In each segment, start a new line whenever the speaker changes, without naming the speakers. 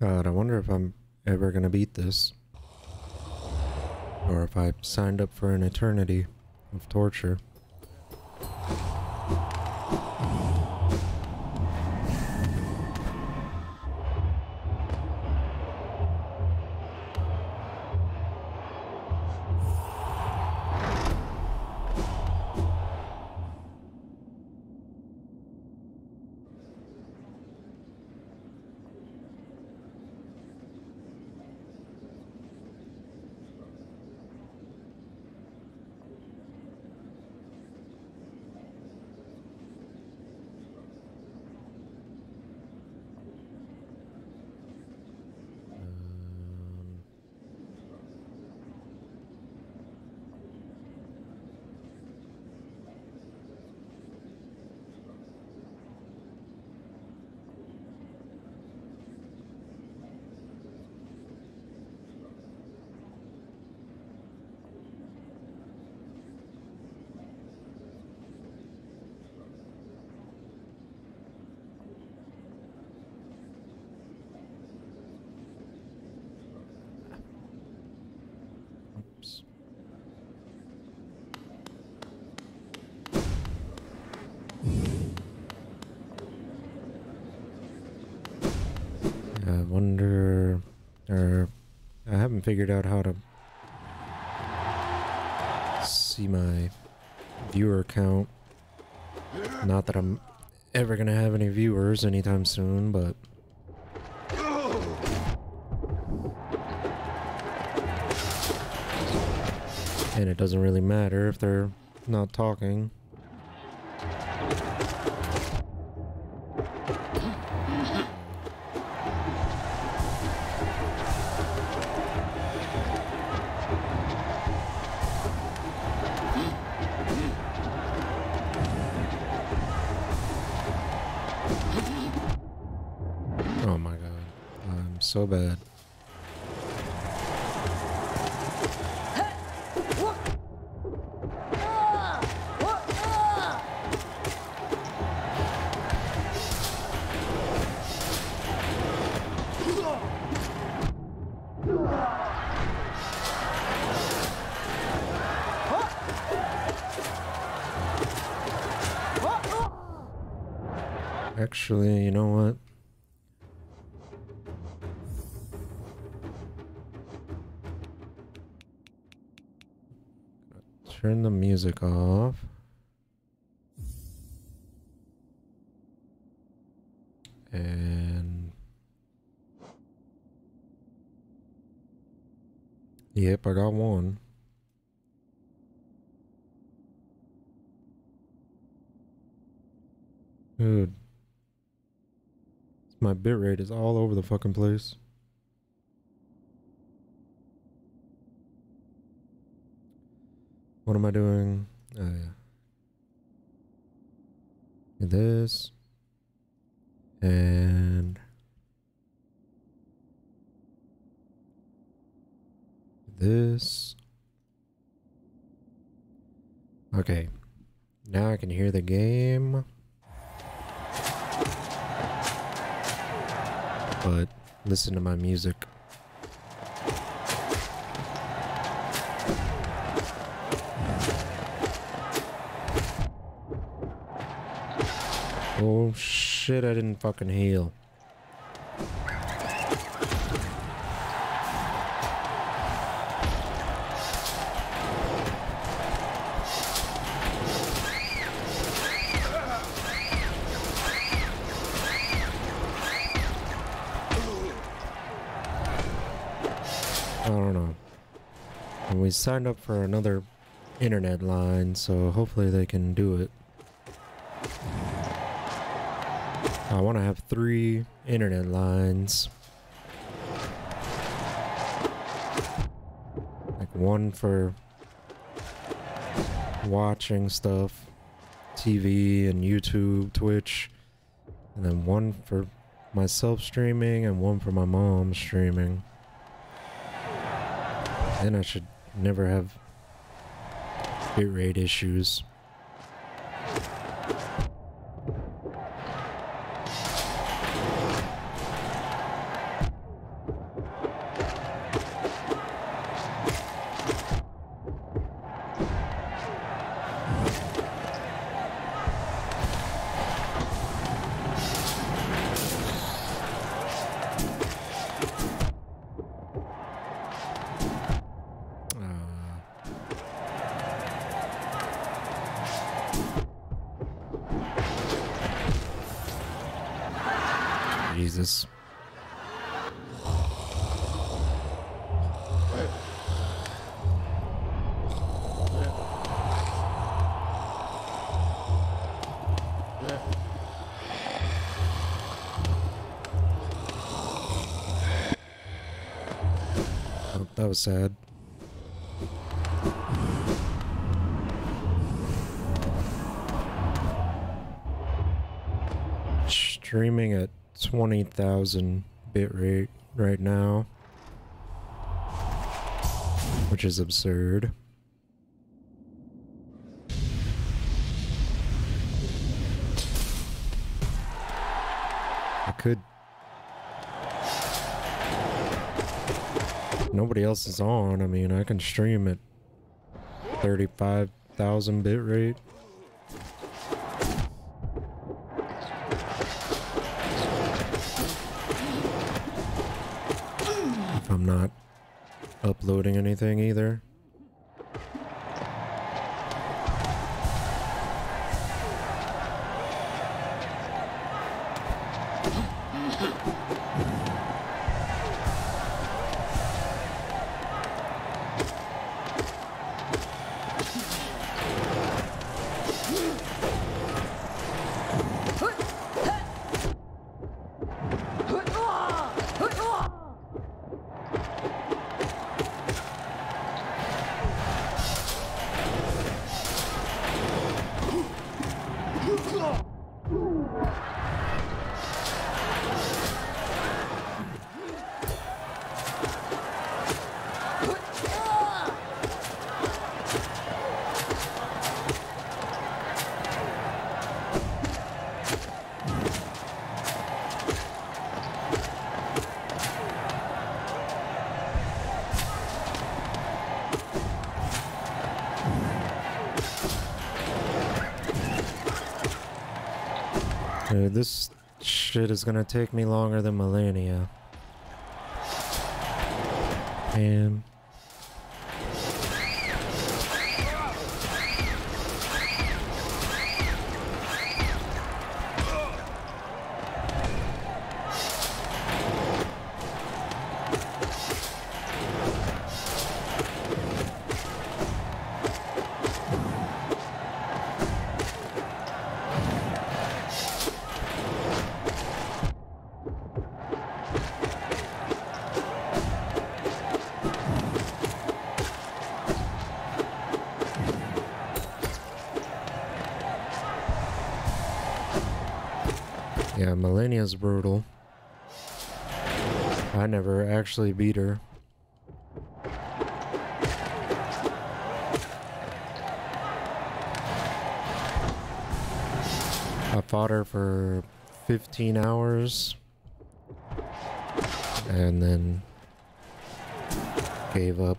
God, I wonder if I'm ever gonna beat this. Or if I signed up for an eternity of torture. Haven't figured out how to see my viewer count. Not that I'm ever gonna have any viewers anytime soon, but and it doesn't really matter if they're not talking. Bad. Off. And Yep, I got one. Dude. My bitrate is all over the fucking place. What am I doing? Oh, yeah. This. And. This. Okay. Now I can hear the game. But listen to my music. Oh shit, I didn't fucking heal. I don't know. We signed up for another internet line, so hopefully they can do it. I want to have three internet lines. Like one for watching stuff, TV and YouTube, Twitch, and then one for myself streaming and one for my mom streaming. Then I should never have bitrate issues. Oh, that was sad. Streaming at 20,000 bitrate right now, which is absurd. Nobody else is on. I mean, I can stream at 35,000 bitrate. If I'm not uploading anything either. Dude, this shit is gonna take me longer than millennia. Damn. Never beat her. I fought her for 15 hours and then gave up.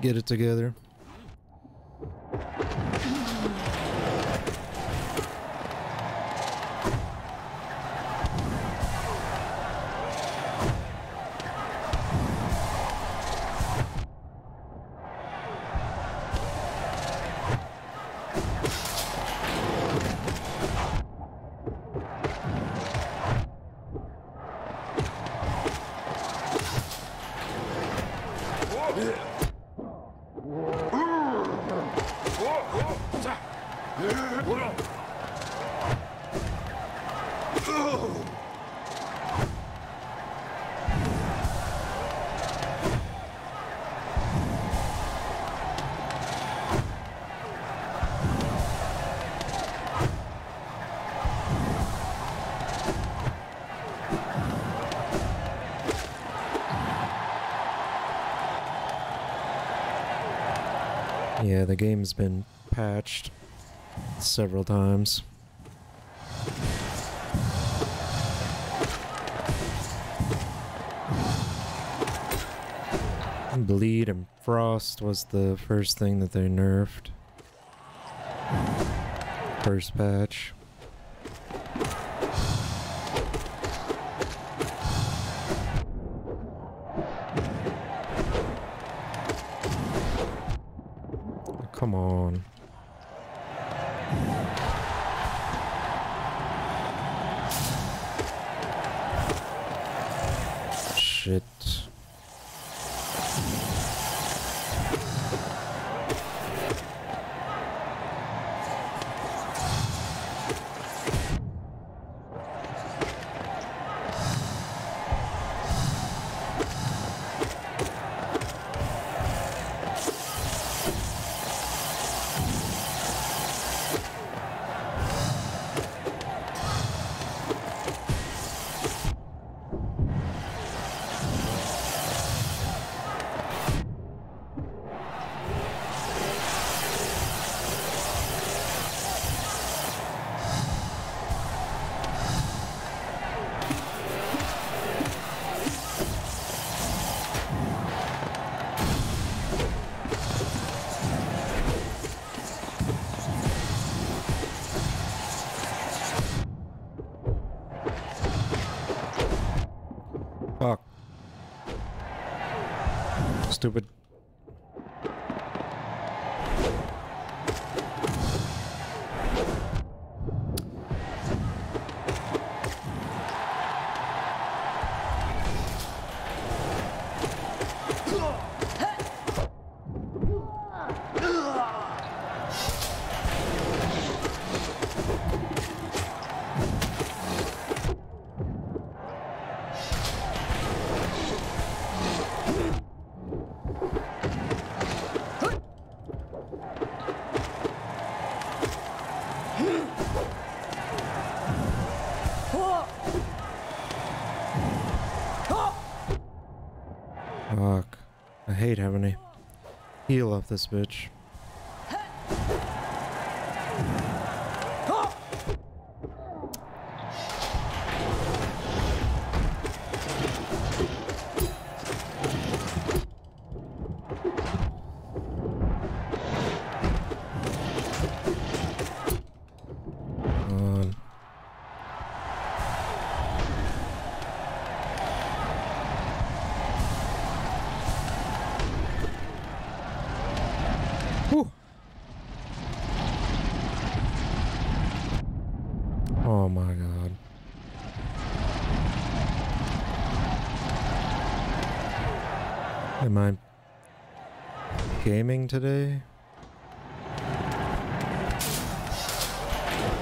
Get it together. Game's been patched several times. Bleed and Frost was the first thing that they nerfed. First patch. Shit. I hate having to heal off this bitch. I gaming today?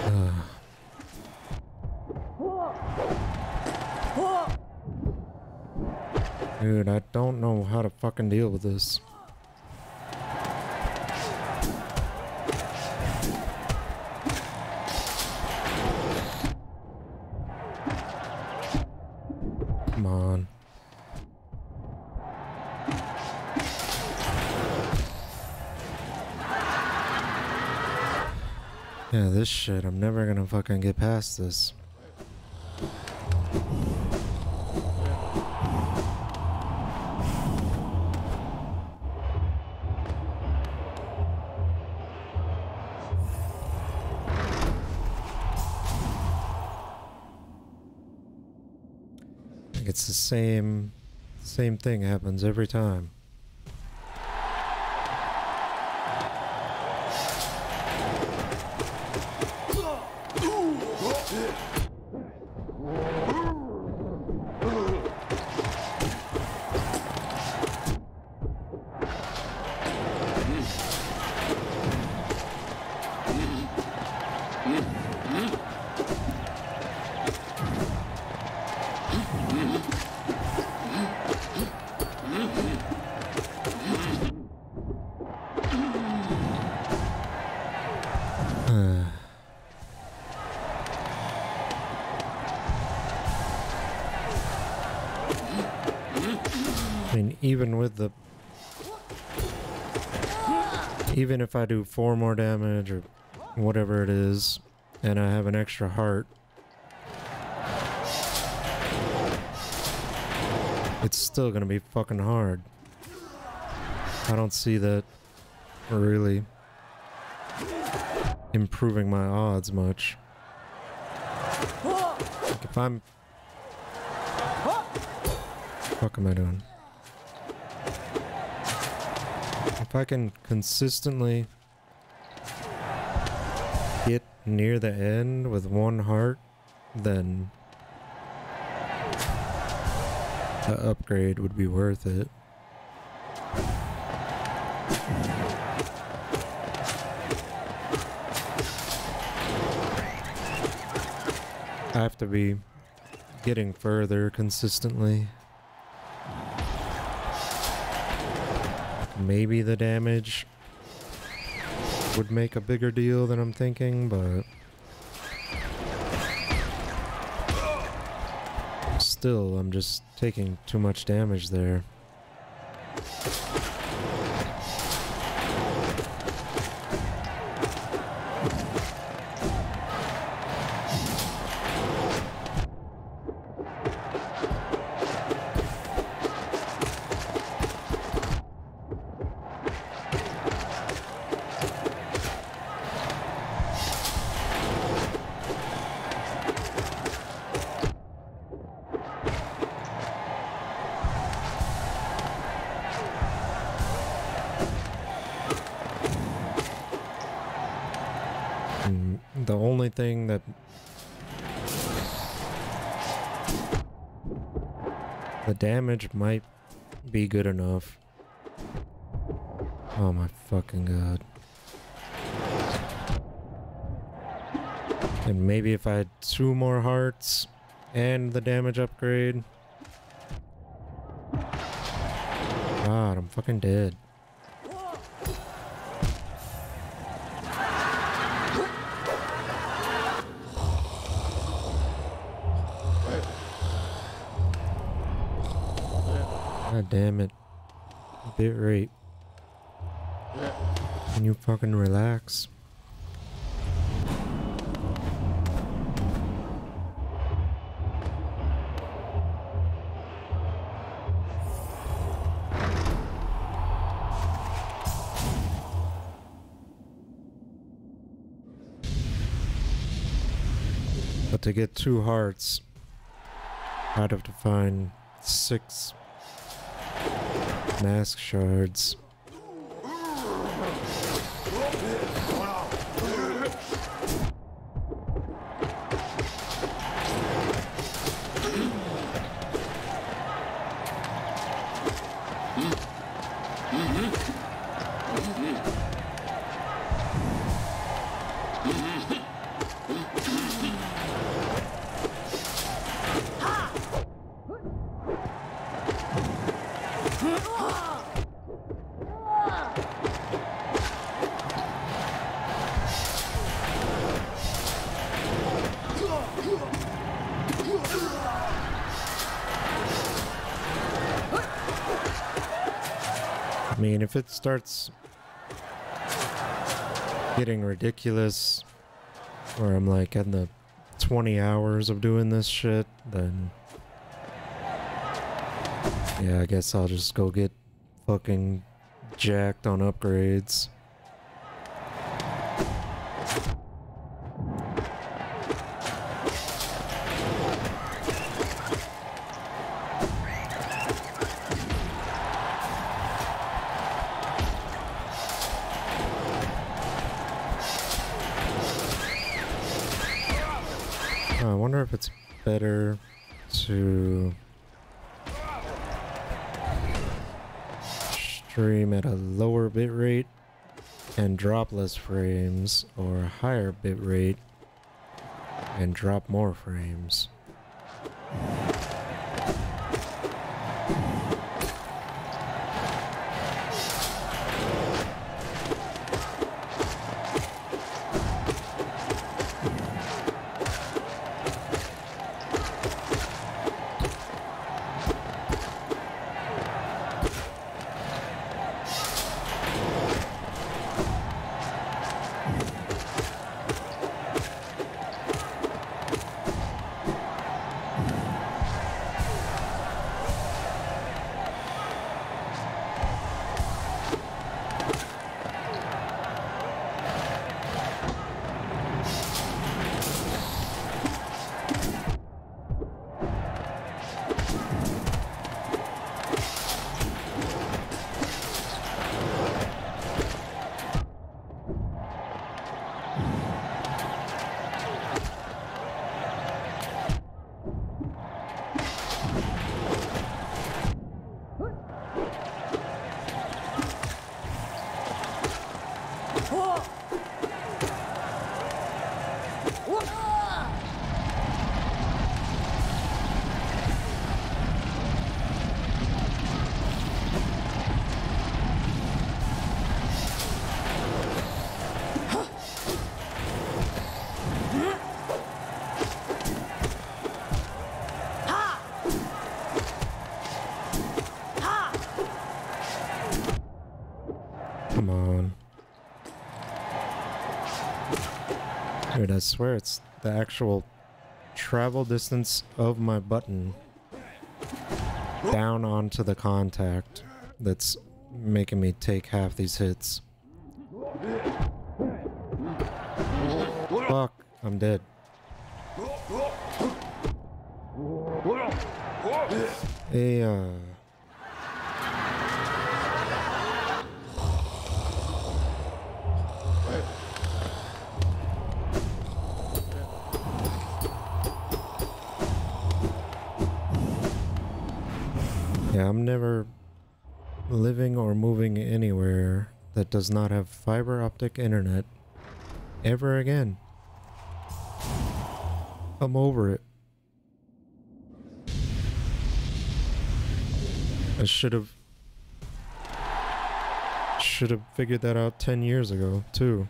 Dude, I don't know how to fucking deal with this. This shit, I'm never gonna fucking get past this. It's the same same thing happens every time. Even if I do four more damage or whatever it is, and I have an extra heart, it's still gonna be fucking hard. I don't see that really improving my odds much. Like if I'm... What am I doing? If I can consistently get near the end with one heart, then the upgrade would be worth it. I have to be getting further consistently. Maybe the damage would make a bigger deal than I'm thinking, but still, I'm just taking too much damage there. The damage might be good enough. Oh my fucking god. And maybe if I had two more hearts and the damage upgrade. God, I'm fucking dead. Damn it. Bit rate. Can you fucking relax? But to get two hearts, I'd have to find six mask shards. I mean, if it starts getting ridiculous, where I'm like in the 20 hours of doing this shit, then yeah, I guess I'll just go get fucking jacked on upgrades. Lower bit rate and drop less frames or higher bit rate and drop more frames. Dude, I swear it's the actual travel distance of my button down onto the contact that's making me take half these hits. Fuck, I'm dead. That does not have fiber optic internet ever again. I'm over it. I should have should have figured that out 10 years ago, too.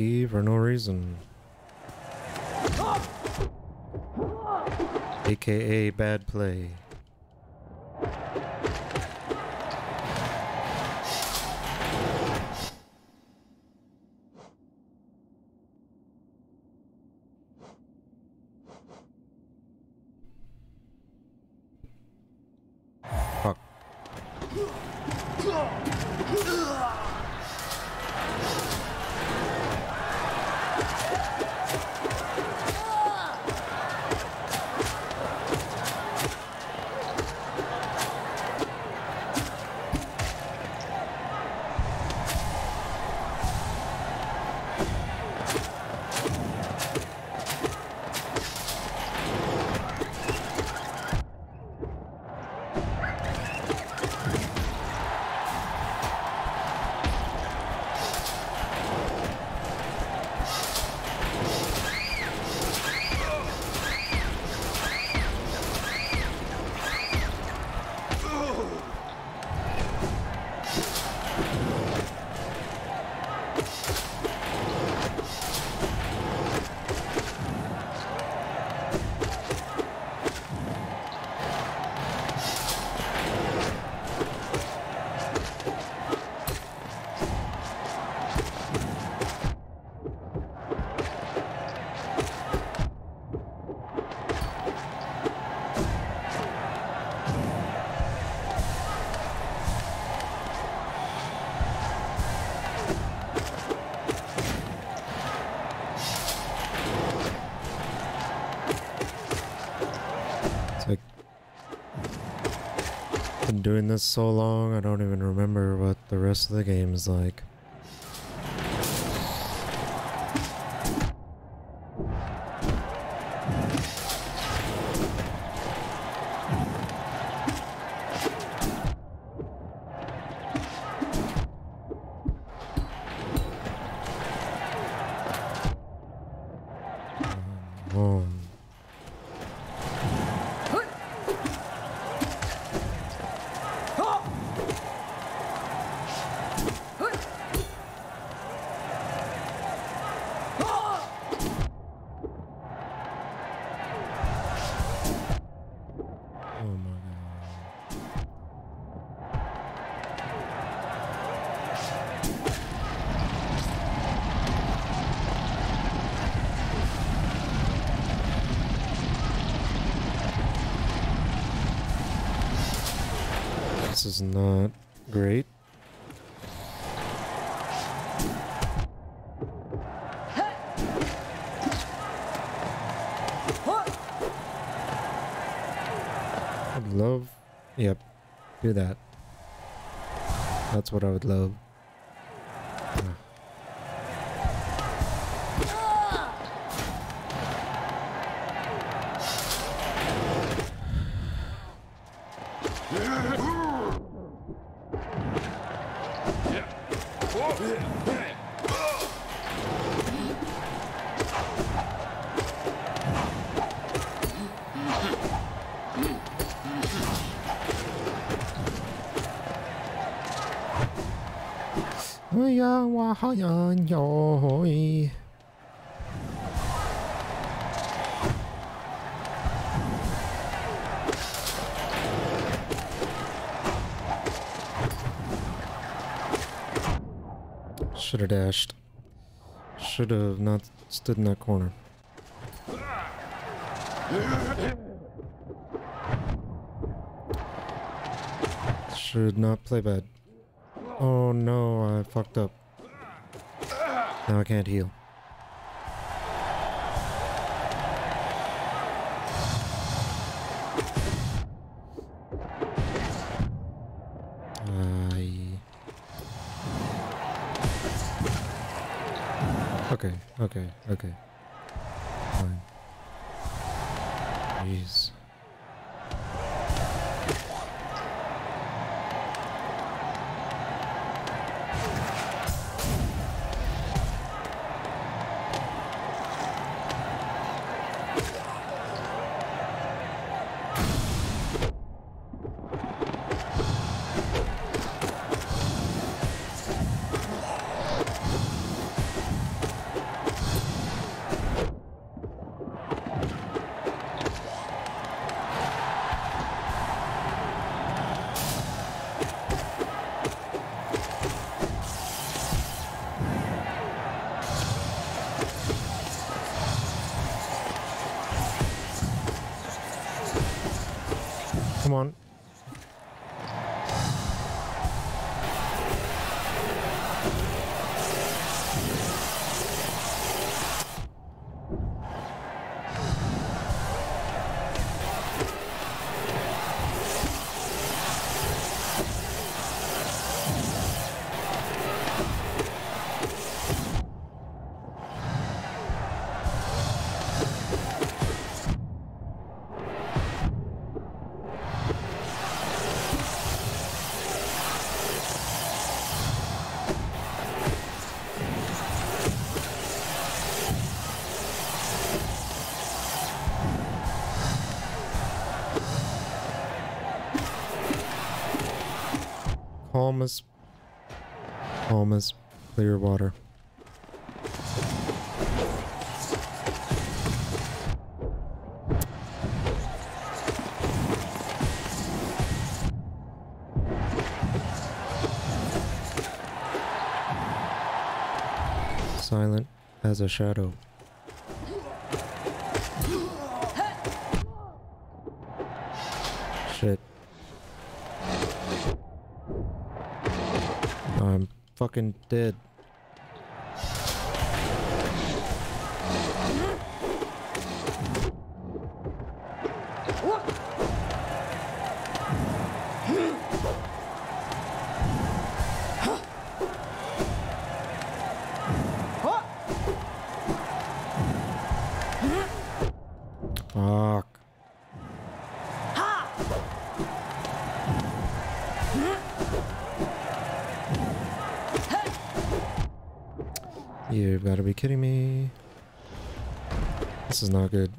For no reason. AKA bad play. Doing this so long, I don't even remember what the rest of the game is like. Not great. I'd love. Yep. Do that. That's what I would love. Should have dashed. Should have not stood in that corner. Should not play bad. Oh no, I fucked up. Now I can't heal. Okay, okay, Calm as calm clear water. Silent as a shadow. Fucking dead. Is not good.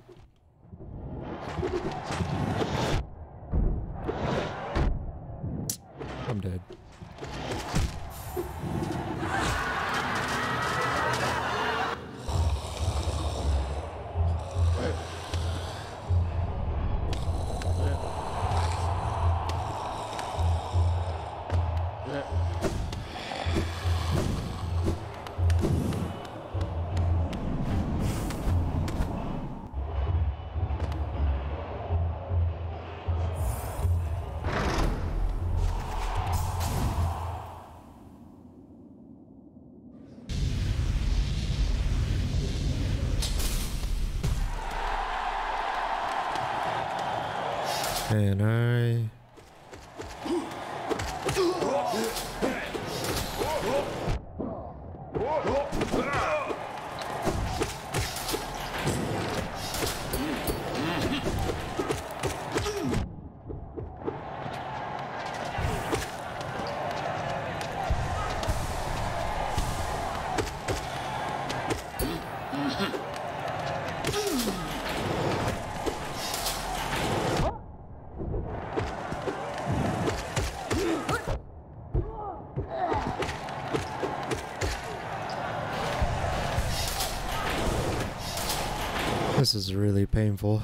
This is really painful.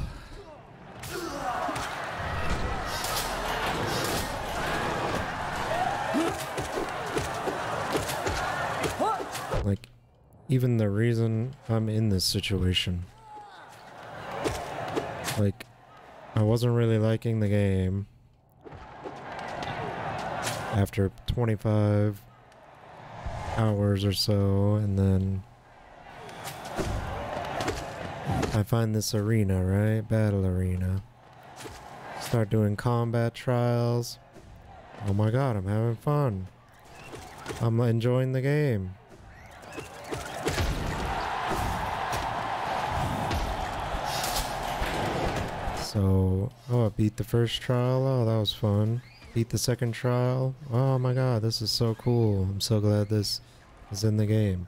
Like, even the reason I'm in this situation. Like, I wasn't really liking the game. After 25 hours or so, and then I find this arena, right? Battle arena. Start doing combat trials. Oh my god, I'm having fun. I'm enjoying the game. So, oh, I beat the first trial. Oh, that was fun. Beat the second trial. Oh my god, this is so cool. I'm so glad this is in the game.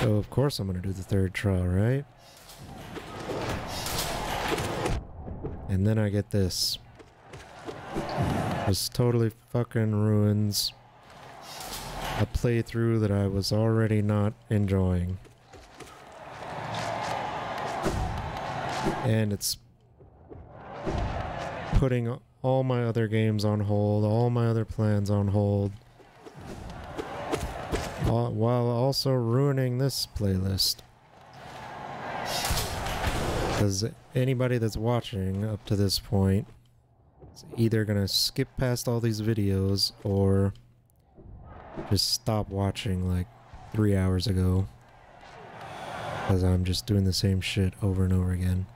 So, of course, I'm gonna do the third trial, right? And then I get this. This totally fucking ruins a playthrough that I was already not enjoying. And it's putting all my other games on hold, all my other plans on hold, while also ruining this playlist. Because anybody that's watching up to this point is either gonna skip past all these videos or just stop watching like three hours ago. Because I'm just doing the same shit over and over again.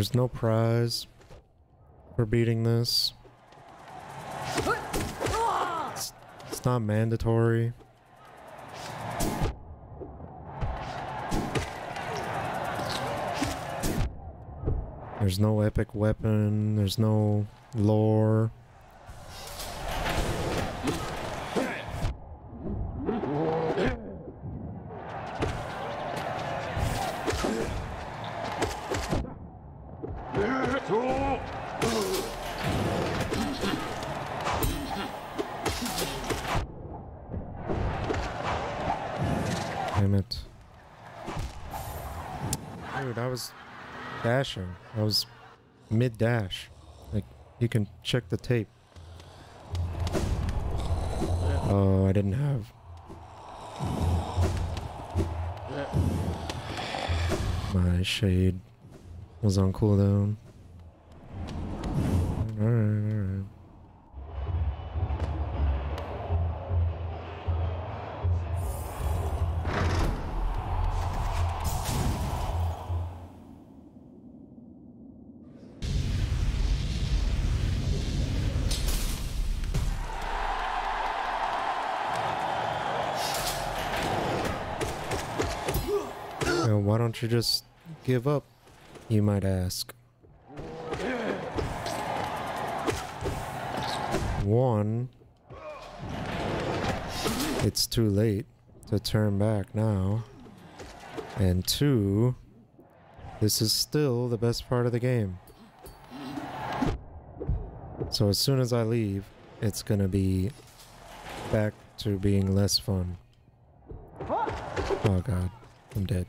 There's no prize for beating this. It's, it's not mandatory. There's no epic weapon, there's no lore. I was mid dash. Like, you can check the tape. Oh, I didn't have. My shade was on cooldown. You just give up? You might ask. One, it's too late to turn back now. And two, this is still the best part of the game. So as soon as I leave, it's gonna be back to being less fun. Oh god, I'm dead.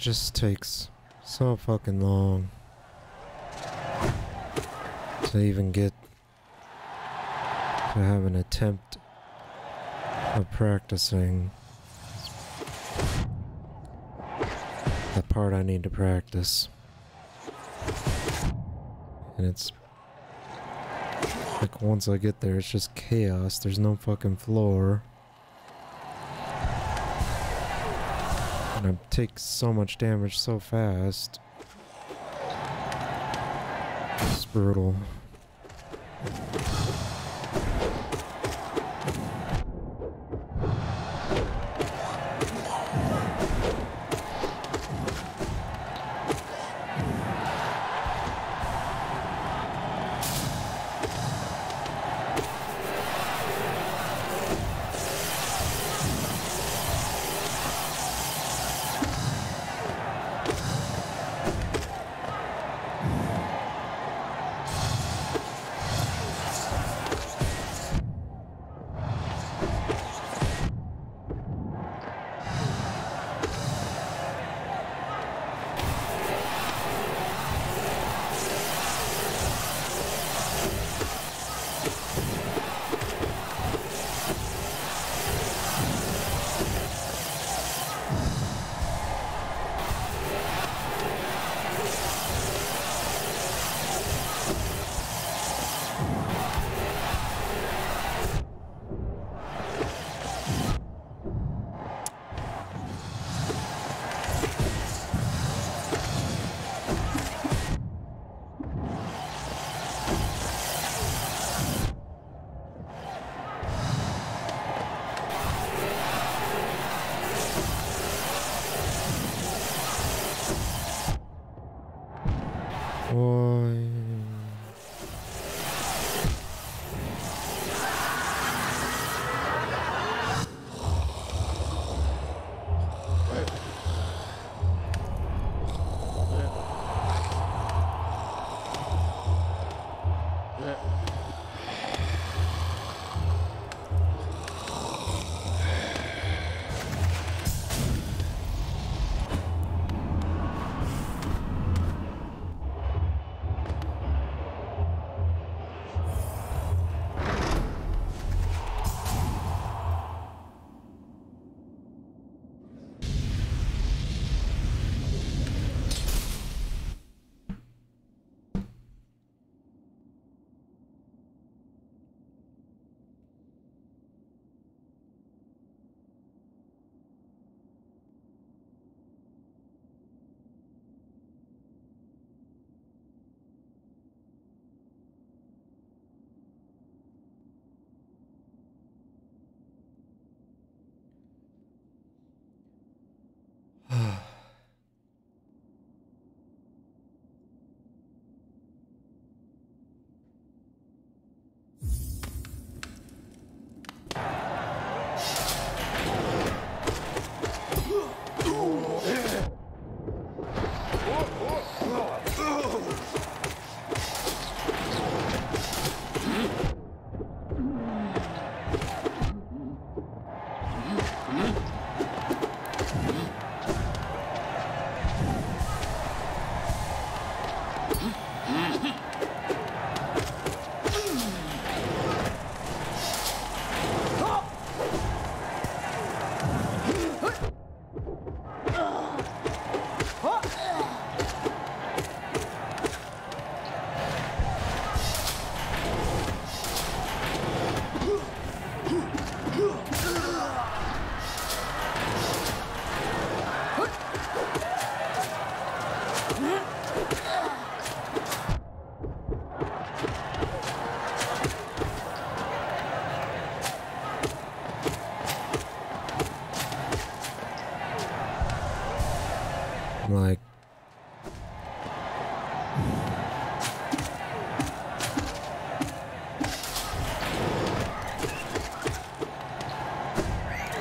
It just takes so fucking long to even get to have an attempt of practicing the part I need to practice. And it's like once I get there, it's just chaos. There's no fucking floor. I take so much damage so fast. It's brutal.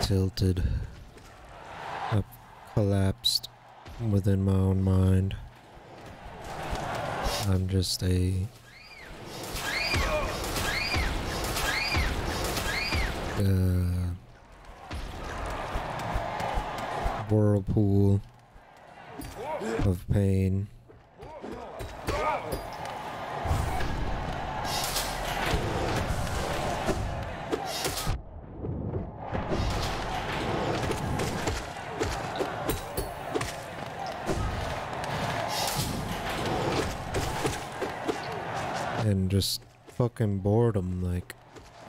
Tilted up collapsed within my own mind i'm just a uh, whirlpool of pain. Fucking boredom, like,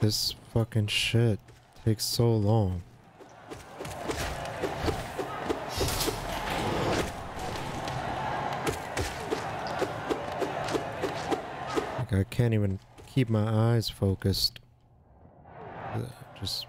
this fucking shit takes so long. Like, I can't even keep my eyes focused. Just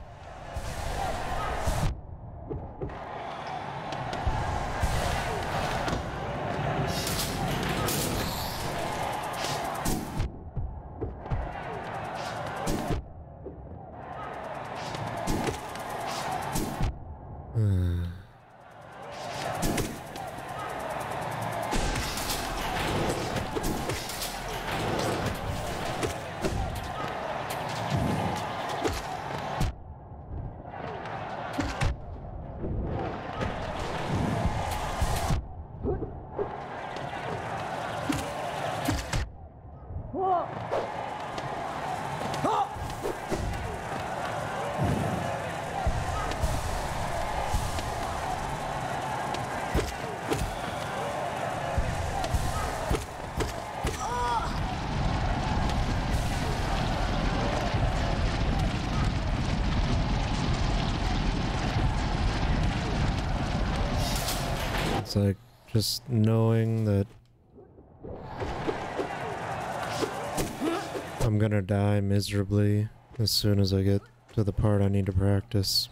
miserably as soon as I get to the part I need to practice.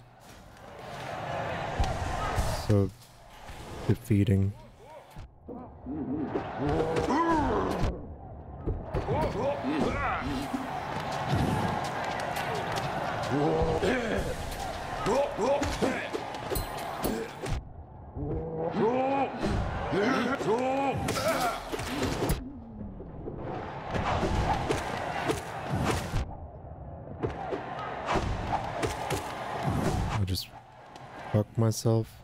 So defeating. Fuck myself.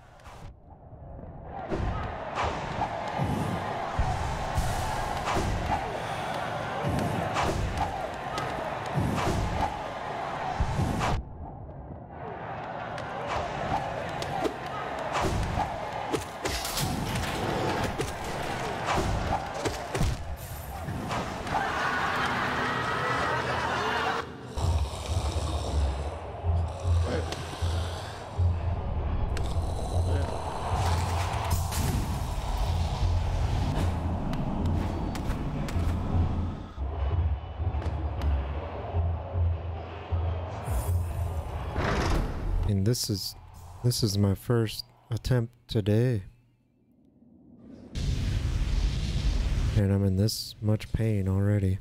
This is this is my first attempt today. And I'm in this much pain already.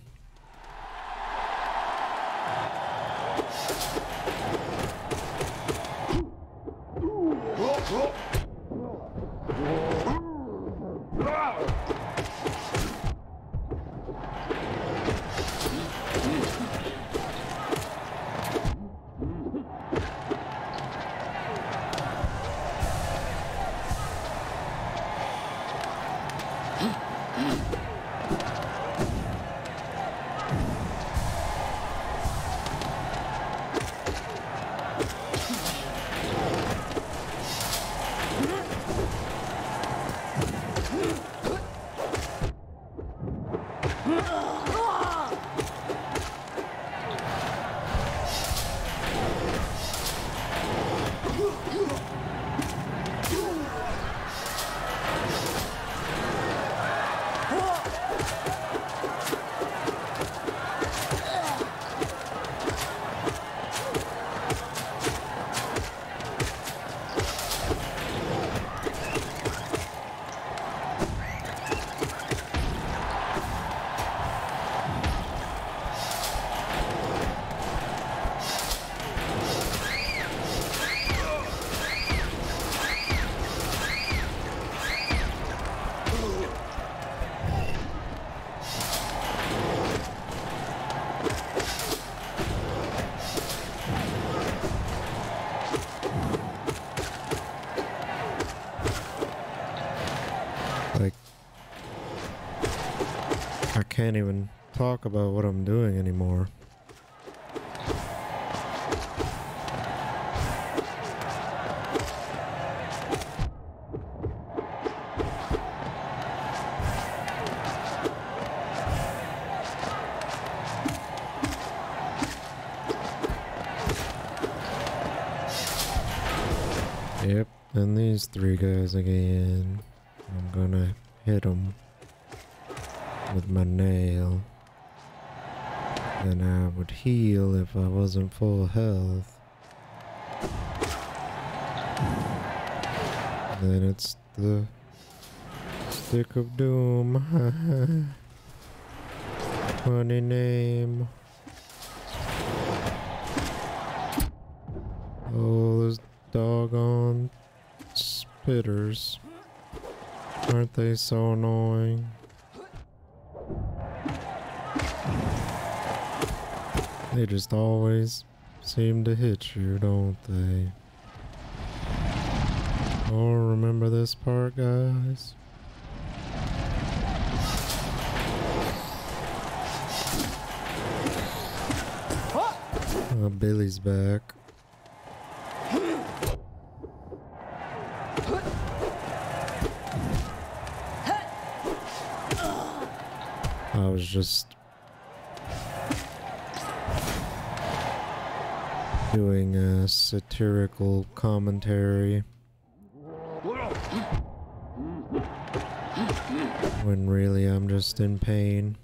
Can't even talk about what I'm doing anymore. Yep, and these three guys again. I'm gonna hit them with my nail. Then I would heal if I wasn't full health. Then it's the Stick of Doom. Funny name. Oh, those doggone spitters. Aren't they so annoying? They just always seem to hit you, don't they? Oh, remember this part, guys? Oh, Billy's back. I was just doing a satirical commentary when really I'm just in pain.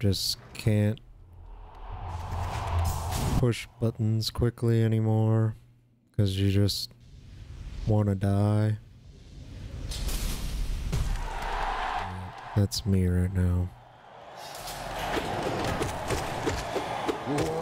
Just can't push buttons quickly anymore because you just want to die? That's me right now. Like,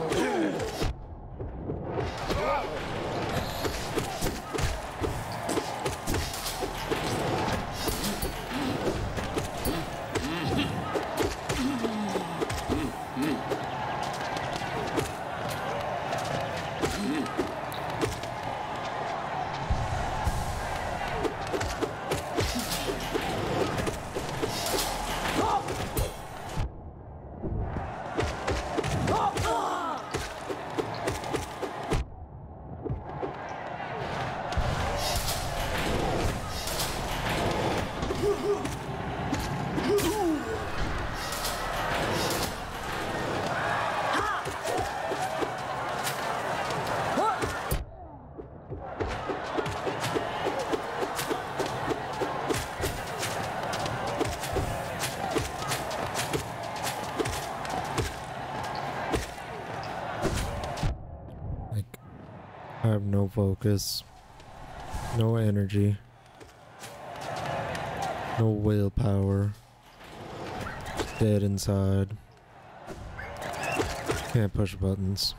buttons.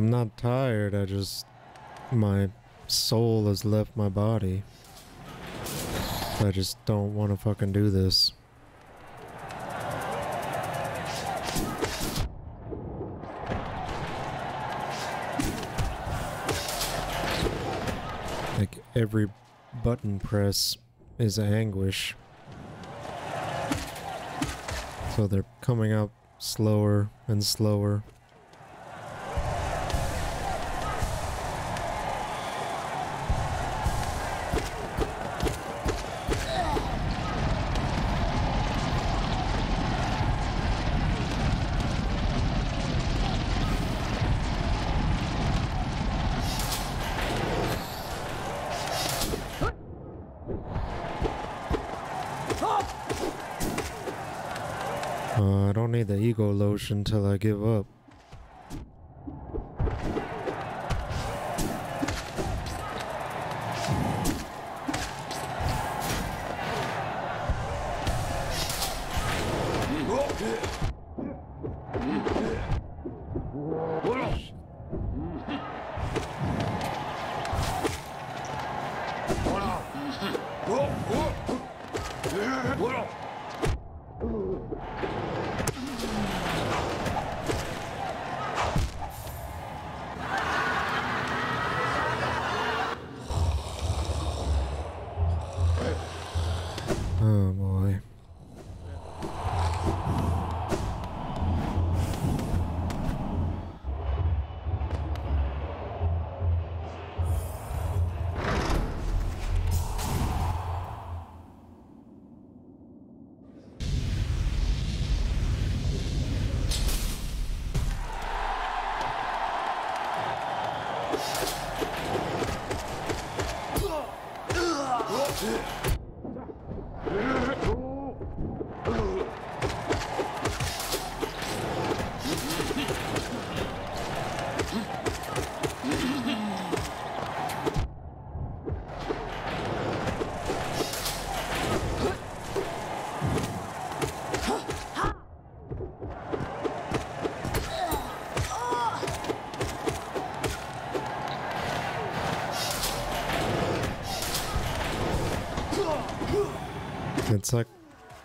I'm not tired, I just... My soul has left my body. I just don't want to fucking do this. Like every button press is anguish. So they're coming up slower and slower.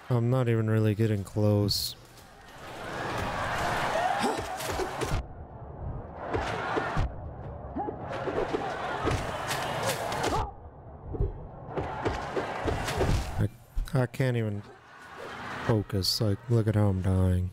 I'm not even really getting close. I, I can't even focus. Like, look at how I'm dying.